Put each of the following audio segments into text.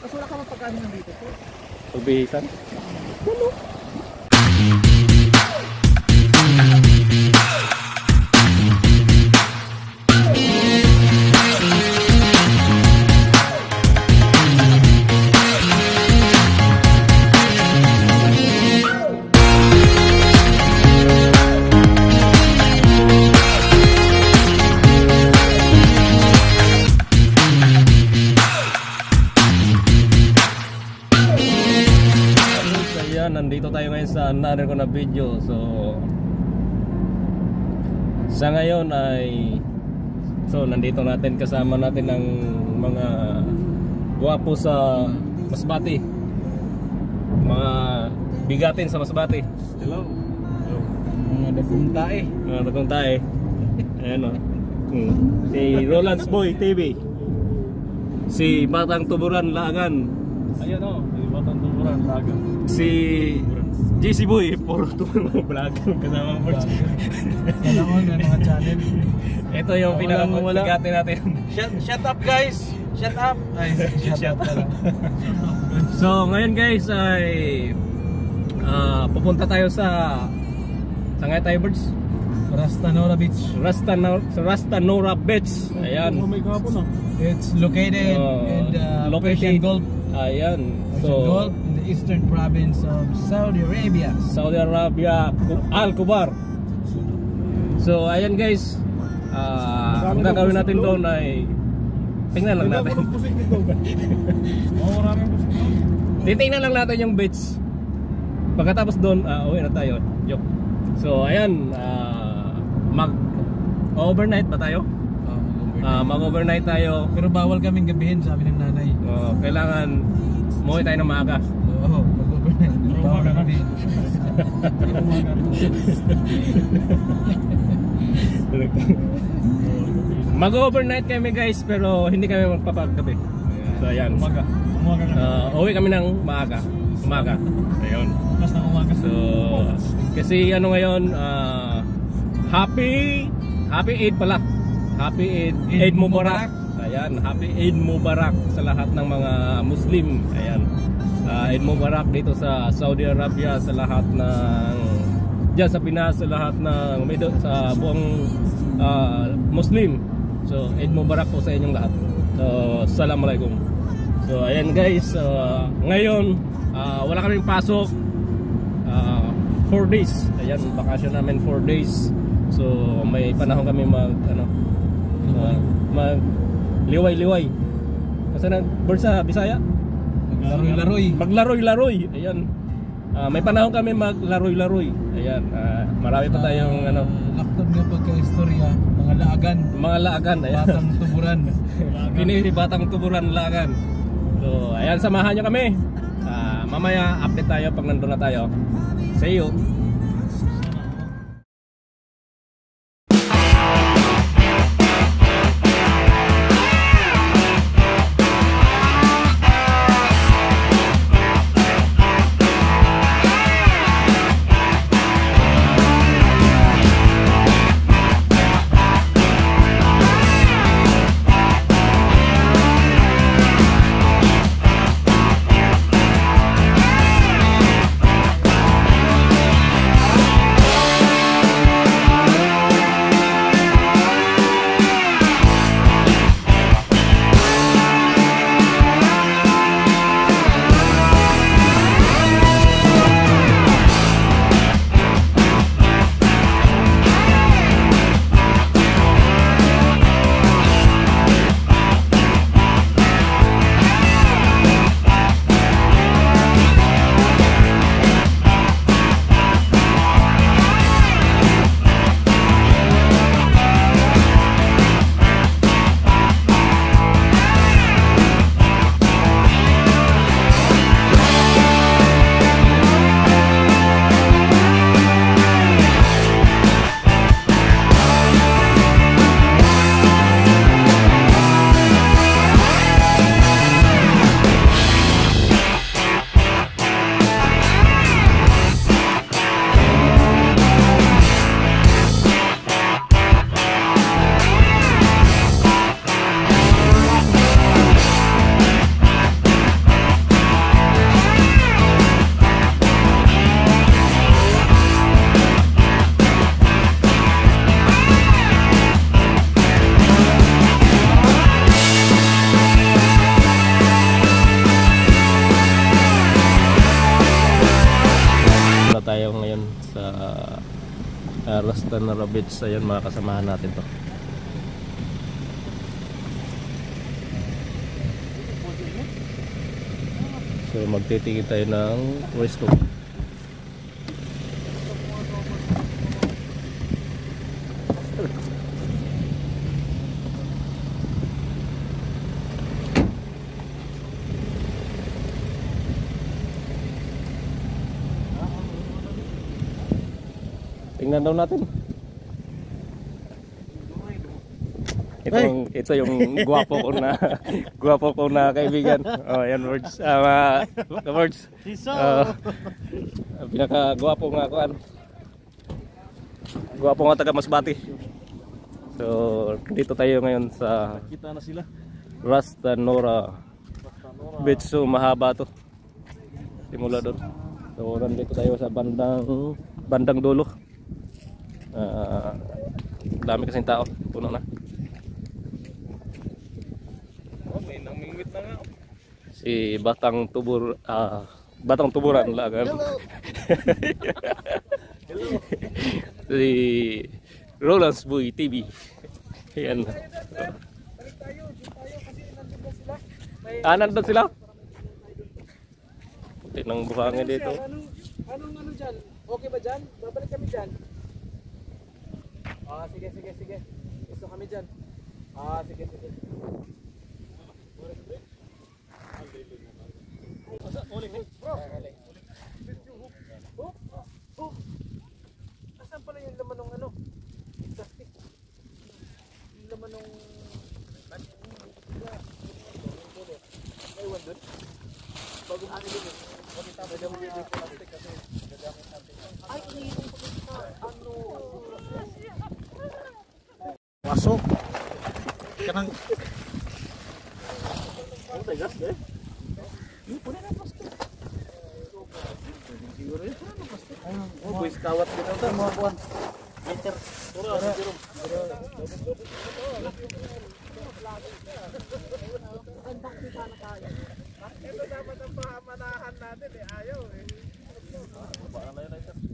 Tapos wala ka mapagkano nandito po. Pagbihisan? So ngayon sa another ko na video. So sa ngayon ay so nandito natin kasama natin ang mga gwapo sa Masbate. Mga bigatin sa Masbate. Hello. Mga dagong tae. Mga tagong tae. Ayan o. Hmm. Si Roland's Boy TV. Si Batang Tuburan Laangan. Ayun o, di ba tantuburan, laga. Si JC Boy, puro tuwang mga vlogger kasama mo. Sana mo may mga channel. Ito yung Wala, pinaka-pagkati natin. Shut, shut up guys! Shut up! Ay, shut, up pala. So ngayon guys ay ah, pupunta tayo sa Sangay tayo birds? Rasta Nora Beach. Rasta sa Rasta Nora Beach. Ayan. may kahapon ah. It's located Oh, in the located- Persian Gulf. Ayan. Persian So Gulf eastern province of Saudi Arabia. Saudi Arabia, Ku- Al Kubar. So ayan guys. Ah, ang gagawin natin doon ay tingnan lang natin. Titingnan lang natin yung beach. Pagkatapos doon, ah, uwi na tayo. Joke. So, ayan, ah, mag overnight ba tayo? Ah, mag-overnight tayo. Pero bawal kaming gabihin, sabi ng nanay. Ah, kailangan muwi tayo ng maaga. Oo, mag-overnight. Bawal na gabihin. Mag-overnight kami guys, pero hindi kami magpapagabi. So, ayan. Umaga. Umaga na. Ah, uwi kami ng maaga. Umaga. Ayun. Bukas ng umaga. So, kasi ano ngayon, ah, happy, happy Eid pala. Happy Eid, Eid Eid Mubarak. Mubarak. Ayan, happy Eid Mubarak sa lahat ng mga Muslim. Ayan. Ah, Eid Mubarak dito sa Saudi Arabia sa lahat ng diyan sa Pinas sa lahat ng middle, sa buong ah, Muslim. So, Eid Mubarak po sa inyong lahat. So, Assalamualaikum. So, ayan guys, ah, ngayon ah, wala kaming pasok. 4 days. Ayan, bakasyon namin 4 days. So, may panahon kami mag ano uh, mag liway-liway. Kasi na bird sa Bisaya? Laroy-laroy. Maglaroy-laroy. Ayan. Ah, may panahon kami maglaroy-laroy. Ayan, ah, marami pa tayong ano Laktod nga pagka-istorya, mga laagan. mga laagan. Ayan. Batang tuburan. Pinili batang tuburan laagan. So, ayan samahan nyo kami. Ah, mamaya update tayo pag nandun na tayo. See you. Tanara Beach. Ayan mga kasamahan natin to. So magtitingin tayo ng resto. Tingnan daw natin. Ito, yung, ito yung gwapo ko na gwapo ko na kaibigan. Oh, yan words. Uh, mga words. Uh, pinaka gwapo nga ako ano. Gwapo nga taga Masbati. So, dito tayo ngayon sa Kita na sila. Rasta Nora Beach. So, mahaba to. Simula doon. So, nandito tayo sa bandang bandang dulo. Ah, dami kasing tao. Puno na. Oh, may namingwit na nga. Si Batang Tubur ah Batang Tuburan lagan. si Roland's Boy TV. Yan. Ah, nandun sila? Puti ng buhangin dito. Anong, anong ano dyan? Okay ba dyan? Babalik kami dyan. Ah, sige, sige, sige. Gusto kami dyan. Ah, sige, sige. Bro, Oh, oh. Asan pala yung laman ng ano? Plastic. Yung laman ng... Ewan doon. Bago mo nilin eh. Makita mo yung plastic kasi gagamit natin. Ay, iniitong pagkita. Ano? Pasok. Kanang Ano tayo gas eh? Oh, boys kawat kita sa mga buwan. Meter. Pura, siguro. Ito dapat ang pahamanahan natin eh. Ayaw eh. Ang mga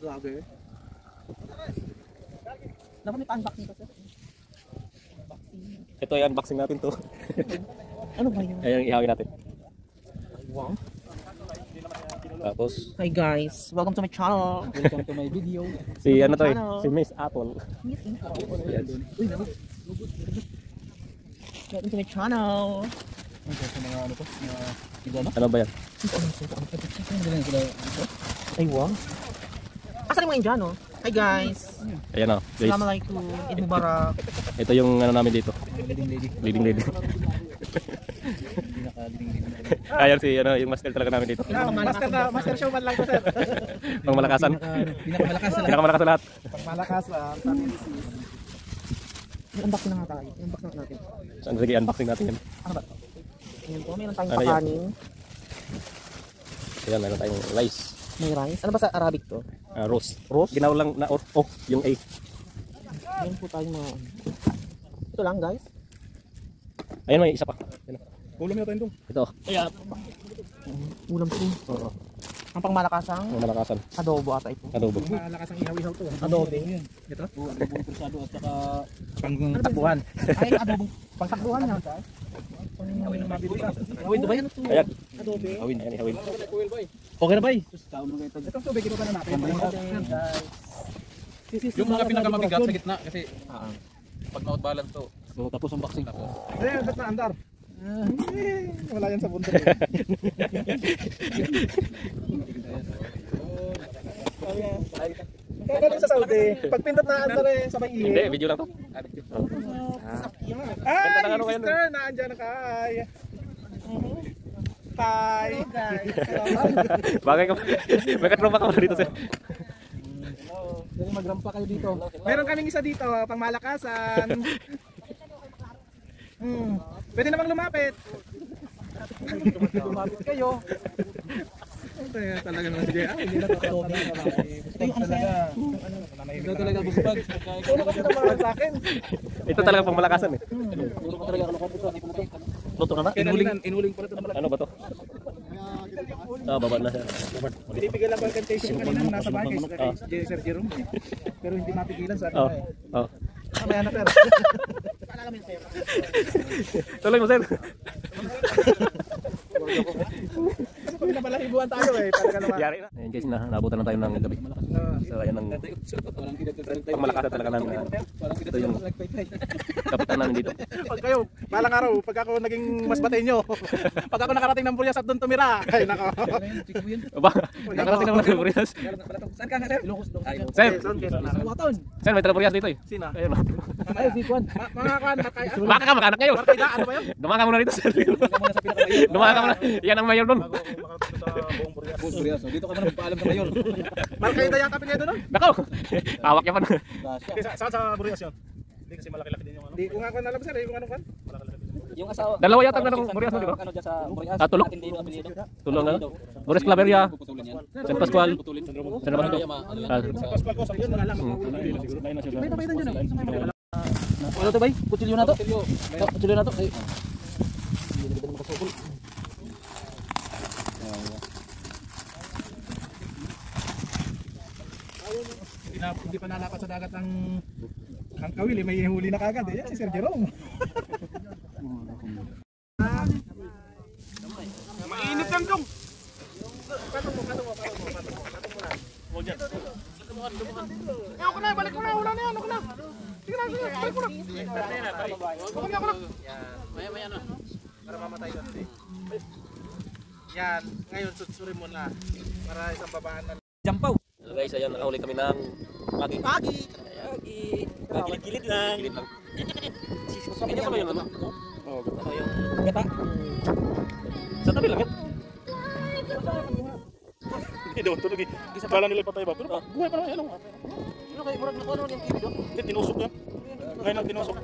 vlogger. Dapat may pa-unboxing ka, sir. Ito ay unboxing natin to. Ano ba yun? Ayan ihawin natin. Wow. Tapos Hi guys, welcome to my channel. Welcome to my video. si ano to eh, si Miss Apple. Yan. Welcome to my channel. Ang sa mga ano to? Mga igana? Ano ba yan? Sila. Ay, wow. Asan mo yung dyan, oh? Hi guys. Ayan oh, guys. Assalamualaikum. Eid Mubarak. Ito yung ano namin dito. Leading lady. Leading lady. Ayan si ano, yung master talaga namin dito. Master na, master show man lang to, sir. Pang malakasan. Pinakamalakas lahat. Pinakamalakas lahat. Ni sis. I-unboxing na nga tayo. I-unbox na natin. Saan sige unboxing natin yan. Ano ba? Ayan po, meron tayong Ano pakanin. Ayan, meron tayong rice. May rice. Ano ba sa Arabic to? Uh, roast. Roast? Ginaw lang na or oh, yung A. Meron po tayong mga... Ito lang, guys. Ayan may isa pa. Ayan. Ulam yata yun Ito. Kaya, ulam ko. Oo. Ang pangmalakasang Ang malakasan. adobo ata ito. Adobo. Malakas ang ihaw-ihaw to. Adobe. Ito? Adobong kursado at saka pang takbuhan. Ay, adobo. Pangsakduhan na. Awin. Awin, ba yan? Ayan. Adobe. Hawin, ayan ihawin. Okay na ba? Itong tubig ito na natin. Yung mga pinakamabigat sa gitna kasi pag maut balance to. So tapos ang boxing tapos. Ayun, ba't na andar? Wala yan sa bundok. Kaya sa Saudi, pag pindot na andar eh, sabay ihi. Hindi, video lang to. Ay, Ganda ng ano kayo, sister, naandyan na kay. Hi. Bagay ka. May katropa ka pa dito sir. Dali magrampa kayo dito. Meron kaming isa dito, pang malakasan. Hmm. Pwede namang lumapit. lumapit kayo. Talaga naman si JR. Hindi na totoo. Ikaw talaga buspag. Puro ka pinamahal sa akin. Ito talaga pang malakasan eh. Puro ka talaga kalukot ito. Luto na ba? Inuling, inuling pala ito na Ano ba to? Ah, baba na siya. Pinipigil lang ko yung temptation kanina nasa bahay kay, Sir Jerome. eh. Pero hindi mapigilan sa Oh. akin. eh. Oh. Mamaya na pero. Tuloy mo, sir. Kasi pag napalahibuan tayo eh. Talaga. Yari na. Guys, na, naabutan na tayo ng gabi. So, ayan ang pang malakasan talaga namin. Ito yung kapitan namin dito. Pag kayo, balang araw, pag ako naging mas batay nyo, pag ako nakarating ng Burias at doon tumira, ay nako. Aba, nakarating naman ng Burias. Saan ka nga, sir? Sir, sir, may talang Burias dito eh. Sino? Ayun. Ay, si Kwan. Mga Kwan. Baka ka makanak ngayon. Ano ba yun? Dumaka muna dito, sir. Dumaka muna. Yan ang mayor nun. Burias. Dito ka na magpaalam sa mayor. Markida yata pinito nun? Nako, hawak niya pa. Saan sa Burias yun? Hindi kasi malaki-laki din yung ano. Hindi ko nga kwan alam sir, eh, yung ano kwan. Yung asawa. Dalawa yata na ng Burias mo, di ba? Ano dyan sa Burias? Ah, apelyido. Tulong na. Boris Claveria, San Pascual. San Pascual. Ah, Pascual ko, sa yun, wala lang. May tapayitan dyan eh. Ano to bay? Kutsilyo na to? Kutsilyo na to. Na, hindi pa nalapat sa dagat ang ang kawil, eh, may huli na kagad. Eh, yan, si Sir Jerome. Mainit yan dong. Mo, mo, mo, mo, mo na. Huwag yan. Ako na, balik ko na, wala na yan, ako na. Sige na, sige, balik ko na. Na, ako na. Maya, maya na. Para mamatay doon. Yan, ngayon susurin mo na. Para isang babaan na. Guys, ayan, nakahuli kami ng pagi. Pagi. Gilid-gilid lang. Gilid lang. Ganyan ka ba yun? Ano? Oo, Ito yung gata. Sa tabi lang yan. Hindi daw, tulog eh. Kala nila patay ba? Pero buhay pa naman yan. Ano kayo? Murag na ko ano yung kiwi do? Hindi, tinusok yan. Ngayon ang tinusok.